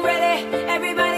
Ready, everybody.